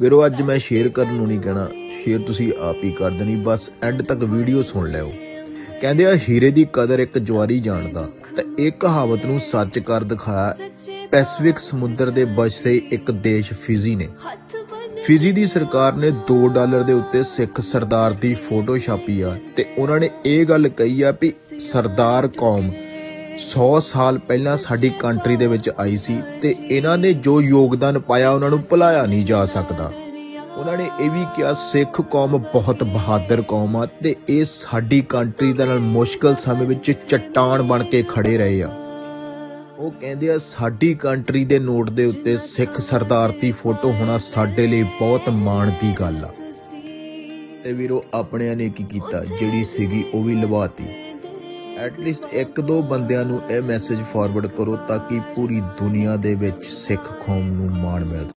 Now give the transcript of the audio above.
ਵੀਰੋ, ਅੱਜ ਮੈਂ ਸ਼ੇਅਰ ਕਰਨ ਨੂੰ ਨਹੀਂ ਕਹਿਣਾ। ਸ਼ੇਅਰ ਤੁਸੀਂ ਆਪ ਹੀ ਕਰ ਦੇਣੀ, ਬਸ ਐਂਡ ਤੱਕ ਵੀਡੀਓ ਸੁਣ ਲਿਓ। ਕਹਿੰਦੇ ਆ, ਹੀਰੇ ਦੀ ਕਦਰ ਇੱਕ ਜਵਾਰੀ ਜਾਣਦਾ। ਤੇ ਇਹ ਕਹਾਵਤ ਨੂੰ ਸੱਚ ਕਰ ਦਿਖਾਇਆ ਪੈਸੀਫਿਕ ਸਮੁੰਦਰ ਦੇ ਬਚਦੇ ਇੱਕ ਦੇਸ਼ ਫਿਜੀ ਨੇ। ਫਿਜੀ ਦੀ ਸਰਕਾਰ ਨੇ 2 ਡਾਲਰ ਦੇ ਉੱਤੇ ਸਿੱਖ ਸਰਦਾਰ ਦੀ ਫੋਟੋ ਛਾਪੀ ਆ, ਤੇ ਉਹਨਾਂ ਨੇ ਇਹ ਗੱਲ ਕਹੀ ਆ ਵੀ ਸਰਦਾਰ ਕੌਮ 100 ਸਾਲ ਪਹਿਲਾਂ ਸਾਡੀ ਕੰਟਰੀ ਦੇ ਵਿੱਚ ਆਈ ਸੀ ਤੇ ਇਹਨਾਂ ਨੇ ਜੋ ਯੋਗਦਾਨ ਪਾਇਆ ਉਹਨਾਂ ਨੂੰ ਭੁਲਾਇਆ ਨਹੀਂ ਜਾ ਸਕਦਾ। ਉਹਨਾਂ ਨੇ ਇਹ ਵੀ ਕਿਹਾ, ਸਿੱਖ ਕੌਮ ਬਹੁਤ ਬਹਾਦਰ ਕੌਮ ਆ ਤੇ ਇਹ ਸਾਡੀ ਕੰਟਰੀ ਦੇ ਨਾਲ ਮੁਸ਼ਕਲ ਸਮੇਂ ਵਿੱਚ ਚਟਾਨ ਬਣ ਕੇ ਖੜੇ ਰਹੇ ਆ। ਉਹ ਕਹਿੰਦੇ ਆ, ਸਾਡੀ ਕੰਟਰੀ ਦੇ ਨੋਟ ਦੇ ਉੱਤੇ ਸਿੱਖ ਸਰਦਾਰ ਦੀ ਫੋਟੋ ਹੋਣਾ ਸਾਡੇ ਲਈ ਬਹੁਤ ਮਾਣ ਦੀ ਗੱਲ ਆ। ਤੇ ਵੀਰੋ, ਆਪਣਿਆਂ ਨੇ ਕੀ ਕੀਤਾ? ਜਿਹੜੀ ਸੀਗੀ ਉਹ ਵੀ ਲਵਾਤੀ। ਐਟਲੀਸਟ ਇੱਕ ਦੋ ਬੰਦਿਆਂ ਨੂੰ ਇਹ ਮੈਸੇਜ ਫਾਰਵਰਡ ਕਰੋ ਤਾਂ ਕਿ ਪੂਰੀ ਦੁਨੀਆ ਦੇ ਵਿੱਚ ਸਿੱਖ ਕੌਮ ਨੂੰ ਮਾਣ ਮਿਲ